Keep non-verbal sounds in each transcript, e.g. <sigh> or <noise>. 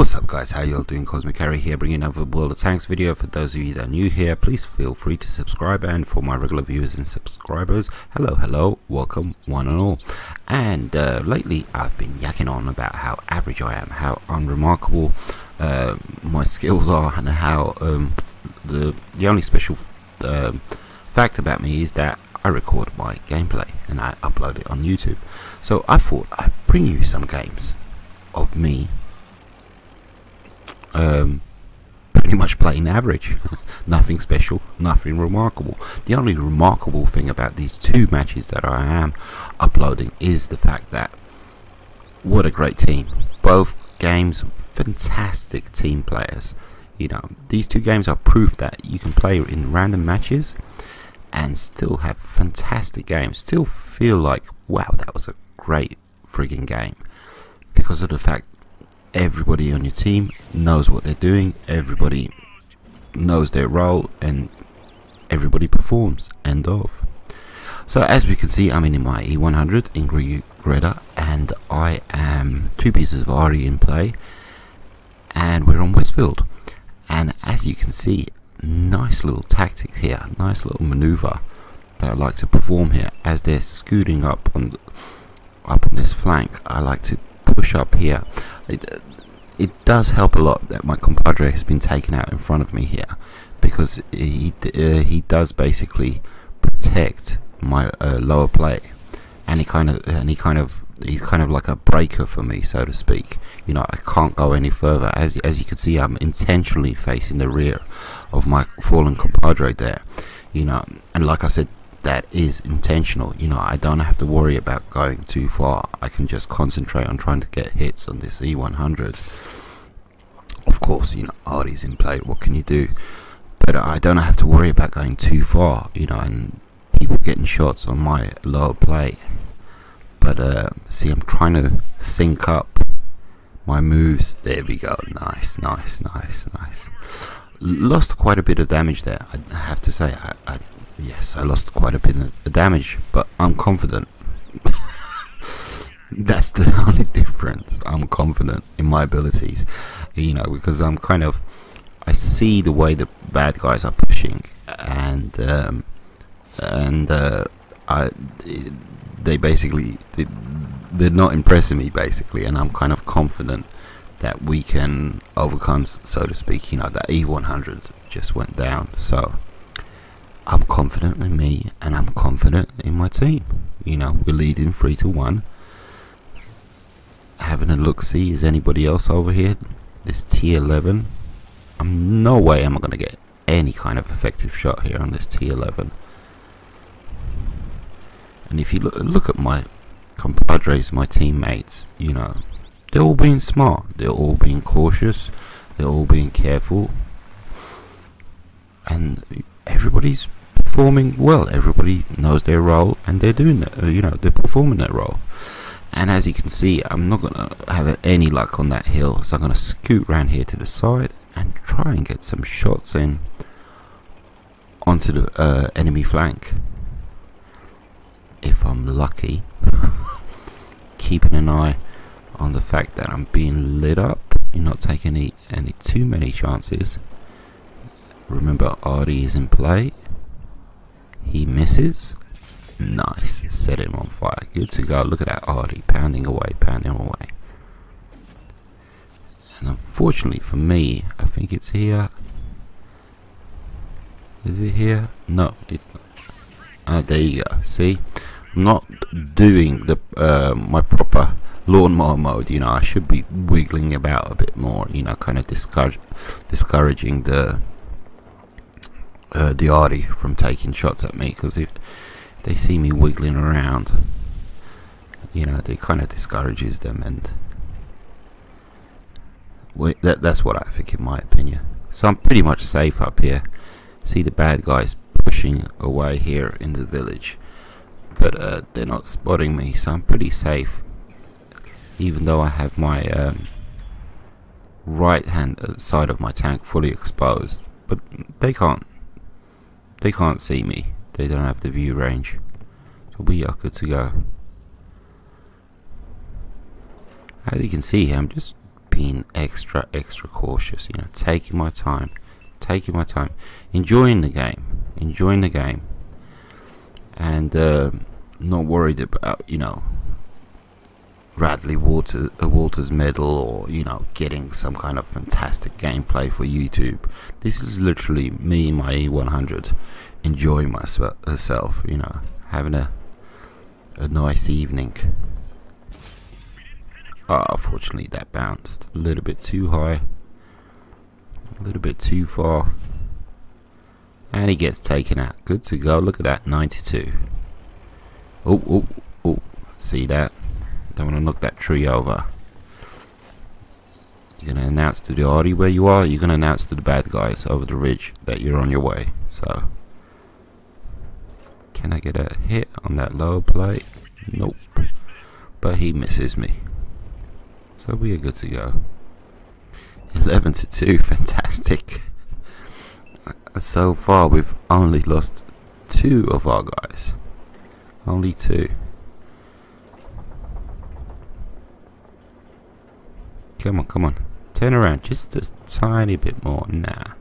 What's up guys, how y'all doing? Cosmic Carrie here bringing another World of Tanks video. For those of you that are new here, please feel free to subscribe and for my regular viewers and subscribers, hello, hello, welcome one and all. And uh, lately I've been yakking on about how average I am, how unremarkable uh, my skills are and how um, the, the only special um, fact about me is that I record my gameplay and I upload it on YouTube. So I thought I'd bring you some games of me um, pretty much plain average. <laughs> nothing special, nothing remarkable. The only remarkable thing about these two matches that I am uploading is the fact that what a great team. Both games, fantastic team players. You know, these two games are proof that you can play in random matches and still have fantastic games. Still feel like, wow, that was a great frigging game. Because of the fact everybody on your team knows what they're doing, everybody knows their role, and everybody performs. End of. So as we can see, I'm in my E100 in Greta, and I am two pieces of Artie in play, and we're on Westfield. And as you can see, nice little tactic here, nice little maneuver that I like to perform here as they're scooting up on up on this flank. I like to push up here. It, it does help a lot that my compadre has been taken out in front of me here because he uh, he does basically protect my uh, lower play and he kind of and he kind of he's kind of like a breaker for me so to speak. You know I can't go any further. As as you can see I'm intentionally facing the rear of my fallen compadre there. You know and like I said that is intentional. You know I don't have to worry about going too far. I can just concentrate on trying to get hits on this E100 of course you know Artie's in play. What can you do? But I don't have to worry about going too far you know and people getting shots on my lower play but uh, see I'm trying to sync up my moves. There we go. Nice nice nice nice. Lost quite a bit of damage there I have to say. I, I Yes, I lost quite a bit of damage, but I'm confident. <laughs> That's the <laughs> only difference. I'm confident in my abilities, you know, because I'm kind of. I see the way the bad guys are pushing, and um, and uh, I, they basically they, they're not impressing me basically, and I'm kind of confident that we can overcome, so to speak. You know, that E100 just went down, so I'm confident in me and I'm confident in my team. You know, we're leading 3 to 1. Having a look see, is anybody else over here? This T11. I'm no way am I going to get any kind of effective shot here on this T11. And if you look, look at my compadres, my teammates, you know, they're all being smart. They're all being cautious. They're all being careful. And everybody's performing well. Everybody knows their role and they're doing that. Uh, you know, they're performing that role. And as you can see, I'm not going to have any luck on that hill. So I'm going to scoot around here to the side and try and get some shots in onto the uh, enemy flank. If I'm lucky. <laughs> Keeping an eye on the fact that I'm being lit up. You're not taking any, any too many chances. Remember, Artie is in play. He misses. Nice. Set him on fire. Good to go. Look at that Artie pounding away, pounding away. And unfortunately for me, I think it's here. Is it here? No, it's not. Ah, there you go. See? I'm not doing the uh, my proper lawnmower mode. You know, I should be wiggling about a bit more. You know, kind of discourage, discouraging the uh, Diardi from taking shots at me because if they see me wiggling around, you know, it kind of discourages them, and that, that's what I think, in my opinion. So I'm pretty much safe up here. See the bad guys pushing away here in the village, but uh, they're not spotting me, so I'm pretty safe. Even though I have my um, right hand uh, side of my tank fully exposed, but they can't they can't see me. They don't have the view range. So we are good to go. As you can see here, I'm just being extra, extra cautious. You know, taking my time, taking my time, enjoying the game, enjoying the game, and uh, not worried about you know Radley Walter, uh, Walters medal or you know getting some kind of fantastic gameplay for YouTube. This is literally me, my E100, enjoying myself. You know, having a a nice evening. Oh, unfortunately, that bounced a little bit too high, a little bit too far, and he gets taken out. Good to go. Look at that, 92. Oh, oh, oh! See that? Don't want to knock that tree over. You're gonna announce to the Artie where you are. You're gonna announce to the bad guys over the ridge that you're on your way. So. Can I get a hit on that lower plate? Nope. But he misses me. So we are good to go. 11 to 2, <laughs> fantastic. Uh, so far we've only lost two of our guys. Only two. Come on, come on. Turn around just a tiny bit more. Nah.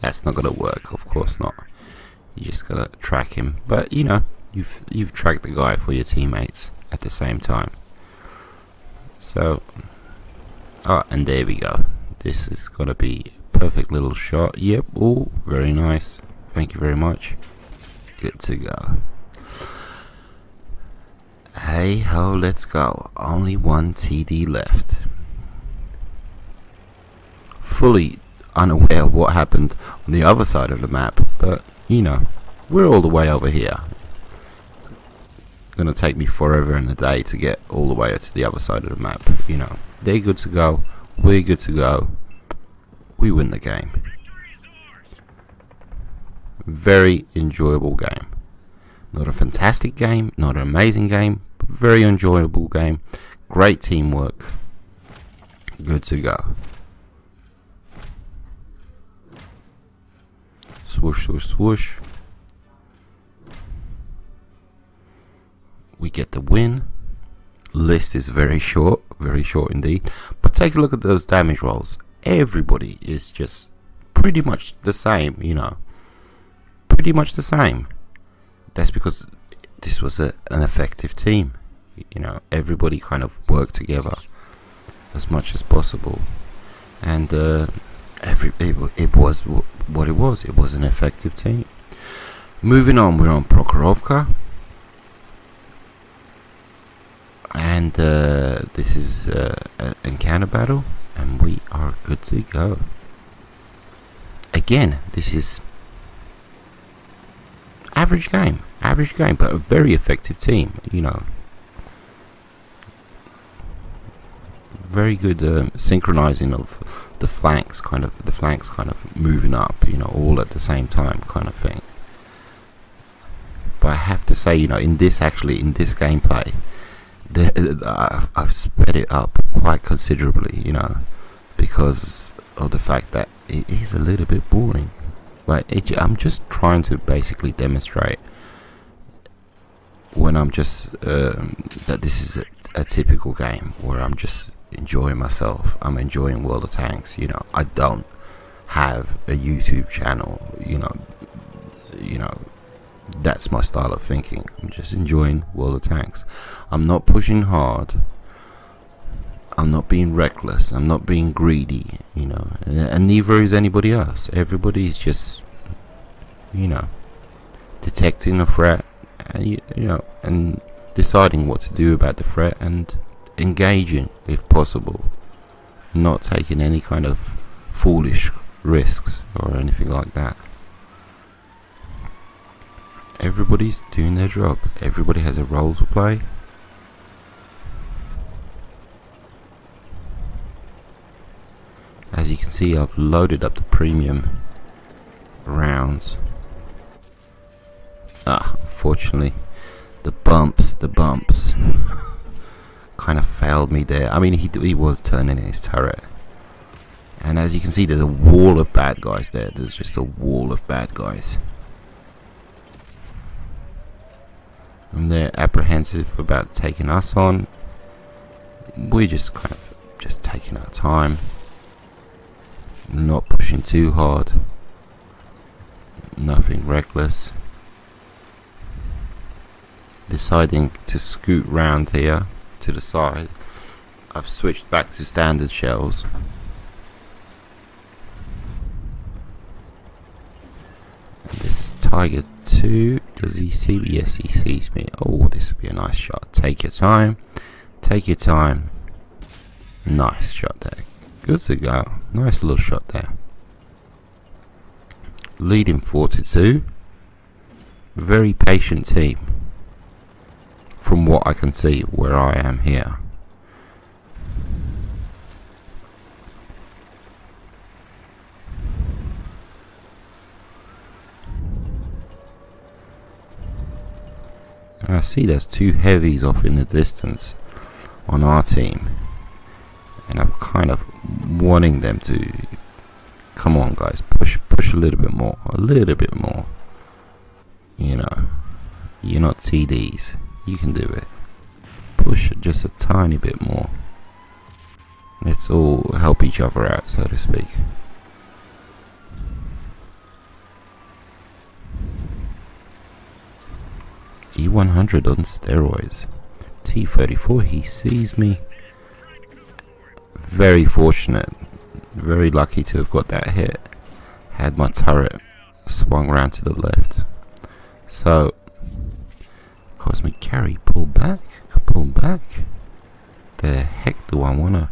That's not gonna work, of course not. You just gotta track him. But you know, you've you've tracked the guy for your teammates at the same time. So Oh and there we go. This is gonna be perfect little shot. Yep, oh very nice. Thank you very much. Good to go. Hey ho, let's go. Only one TD left. Fully unaware of what happened on the other side of the map, but you know, we're all the way over here. It's gonna take me forever and a day to get all the way to the other side of the map. You know, they're good to go, we're good to go. We win the game. Very enjoyable game. Not a fantastic game, not an amazing game, very enjoyable game. Great teamwork. Good to go. Swoosh, swoosh, swoosh. We get the win. List is very short, very short indeed. But take a look at those damage rolls. Everybody is just pretty much the same, you know. Pretty much the same. That's because this was a, an effective team. You know, everybody kind of worked together as much as possible. And uh, every it, it was what it was. It was an effective team. Moving on, we're on Prokhorovka. And uh, this is uh, an encounter battle, and we are good to go. Again, this is average game, average game, but a very effective team. You know, very good um, synchronizing of the flanks, kind of the flanks, kind of moving up. You know, all at the same time, kind of thing. But I have to say, you know, in this actually, in this gameplay, the, I've, I've sped it up quite considerably. You know, because of the fact that it is a little bit boring. Like, it, I'm just trying to basically demonstrate when I'm just um, that this is a, a typical game where I'm just enjoying myself. I'm enjoying World of Tanks. You know, I don't have a YouTube channel. You know, you know, that's my style of thinking. I'm just enjoying World of Tanks. I'm not pushing hard. I'm not being reckless. I'm not being greedy. You know, and neither is anybody else. Everybody's just, you know, detecting a threat, and you, you know, and deciding what to do about the threat and engaging if possible, not taking any kind of foolish risks or anything like that. Everybody's doing their job, everybody has a role to play. As you can see, I've loaded up the premium rounds. Ah, unfortunately, the bumps, the bumps. <laughs> kind of failed me there. I mean, he, he was turning his turret. And as you can see, there's a wall of bad guys there. There's just a wall of bad guys. And they're apprehensive about taking us on. We're just kind of Just taking our time. Not pushing too hard. Nothing reckless. Deciding to scoot round here to the side. I've switched back to standard shells. And this Tiger 2, does he see me? Yes, he sees me. Oh, this would be a nice shot. Take your time. Take your time. Nice shot there. Good to go. Nice little shot there. Leading 4 to 2. Very patient team. From what I can see where I am here. I see there's two heavies off in the distance on our team. And I'm kind of wanting them to come on guys, push push a little bit more. A little bit more. You know. You're not TDs. You can do it. Push just a tiny bit more. Let's all help each other out, so to speak. E100 on steroids. T34, he sees me. Very fortunate. Very lucky to have got that hit. Had my turret swung around to the left. So, Cosmic Carrie, pull back, pull back. The heck do I want to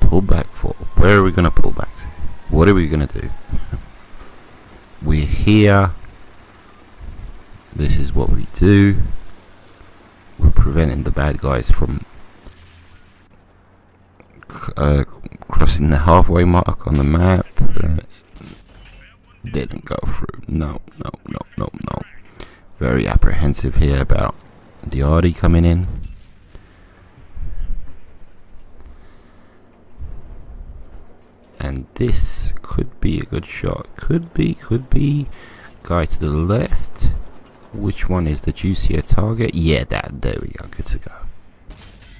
pull back for? Where are we going to pull back to? What are we going to do? <laughs> We're here this is what we do. We're preventing the bad guys from uh, crossing the halfway mark on the map. Uh, didn't go through. No, no, no, no, no. Very apprehensive here about the Artie coming in. And this could be a good shot. Could be, could be. Guy to the left. Which one is the juicier target? Yeah, that. There we go. Good to go.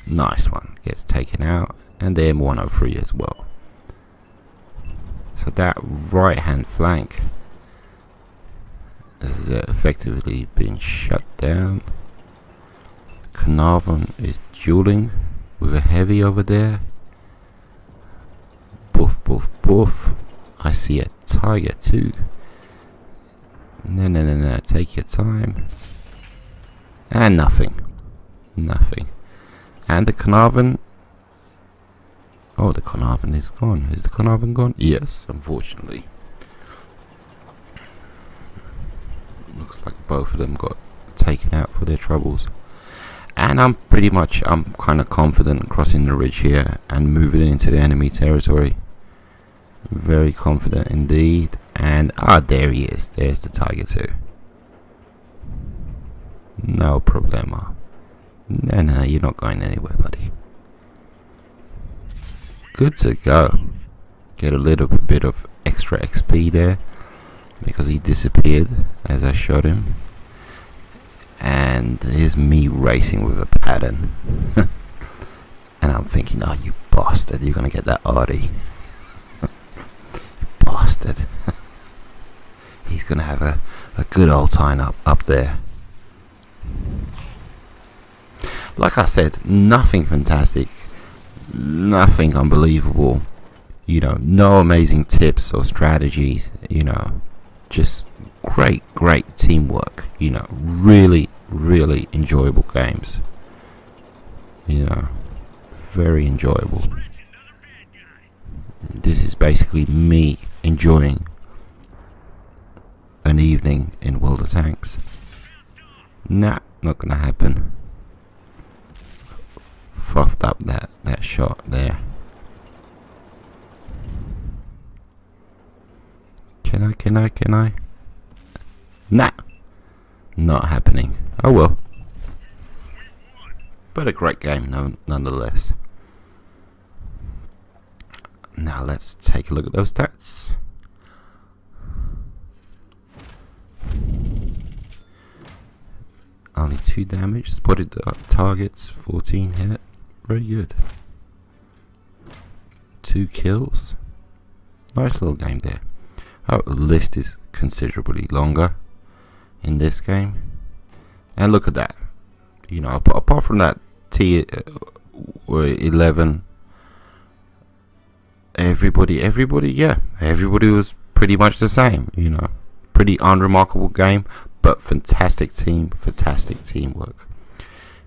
Nice one. Gets taken out. And the M103 as well. So that right hand flank has uh, effectively been shut down. Carnarvon is dueling with a heavy over there. Boof, boof, boof. I see a Tiger 2. No, no, no, no. Take your time. And nothing. Nothing. And the Carnarvon. Oh, the Carnarvon is gone. Is the Carnarvon gone? Yes, unfortunately. Looks like both of them got taken out for their troubles. And I'm pretty much, I'm kind of confident crossing the ridge here and moving into the enemy territory. Very confident indeed. And, ah, there he is. There's the Tiger 2. No problema. No, no, no, you're not going anywhere, buddy. Good to go. Get a little bit of extra XP there. Because he disappeared as I shot him. And here's me racing with a Patton. <laughs> and I'm thinking, oh, you bastard, you're to get that Artie <laughs> bastard. <laughs> He's to have a, a good old time up, up there. Like I said, nothing fantastic, nothing unbelievable, you know, no amazing tips or strategies, you know, just great, great teamwork, you know, really, really enjoyable games, you know, very enjoyable. This is basically me enjoying an evening in World of Tanks. Nah, not gonna happen. Fuffed up that, that shot there. Can I, can I, can I? Nah. Not happening. Oh well. But a great game no, nonetheless. Now let's take a look at those stats. Only 2 damage, spotted the targets, 14 hit. Very good. two kills. Nice little game there. The list is considerably longer in this game. And look at that. You know, apart from that T11, uh, everybody, everybody, yeah, everybody was pretty much the same. You know, pretty unremarkable game, but fantastic team, fantastic teamwork.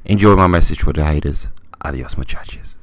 Enjoy my message for the haters. Adios, muchachos.